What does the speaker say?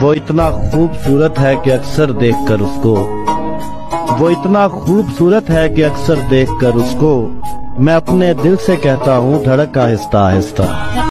वो इतना खूबसूरत है कि अक्सर देखकर उसको, वो इतना खूबसूरत है कि अक्सर देखकर उसको मैं अपने दिल से कहता हूँ, धड़क आहिस्ता आहिस्ता।